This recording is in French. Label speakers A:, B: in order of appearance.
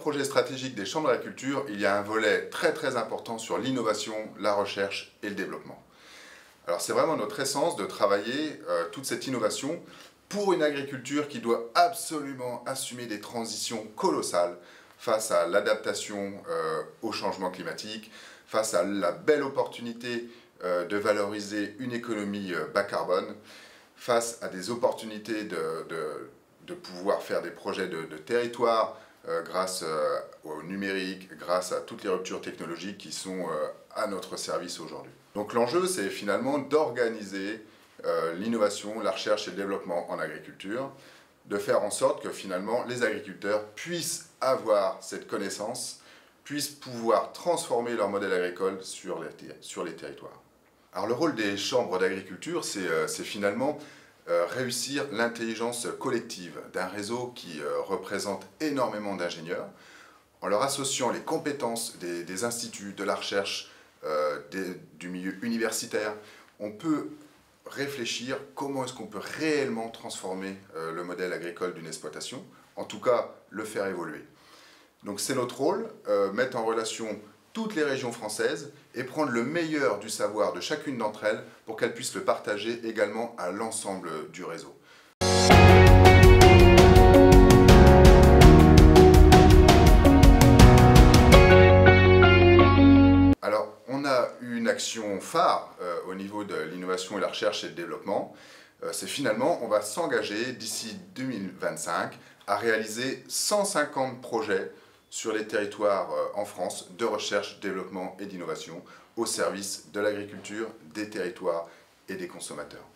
A: projet stratégique des chambres d'agriculture, il y a un volet très très important sur l'innovation, la recherche et le développement. Alors c'est vraiment notre essence de travailler euh, toute cette innovation pour une agriculture qui doit absolument assumer des transitions colossales face à l'adaptation euh, au changement climatique, face à la belle opportunité euh, de valoriser une économie bas carbone, face à des opportunités de, de, pouvoir faire des projets de, de territoire grâce au numérique, grâce à toutes les ruptures technologiques qui sont à notre service aujourd'hui. Donc l'enjeu, c'est finalement d'organiser euh, l'innovation, la recherche et le développement en agriculture, de faire en sorte que finalement les agriculteurs puissent avoir cette connaissance, puissent pouvoir transformer leur modèle agricole sur les, territoires. Alors le rôle des chambres d'agriculture, c'est euh, finalement euh, réussir l'intelligence collective d'un réseau qui représente énormément d'ingénieurs, en leur associant les compétences des, instituts, de la recherche, euh, du milieu universitaire, on peut réfléchir comment est-ce qu'on peut réellement transformer euh, le modèle agricole d'une exploitation, en tout cas le faire évoluer. Donc c'est notre rôle, euh, mettre en relation toutes les régions françaises et prendre le meilleur du savoir de chacune d'entre elles pour qu'elles puissent le partager également à l'ensemble du réseau. action phare euh, au niveau de l'innovation et la recherche et le développement, euh, c'est finalement, on va s'engager d'ici 2025 à réaliser 150 projets sur les territoires euh, en France de recherche, développement et d'innovation au service de l'agriculture, des territoires et des consommateurs.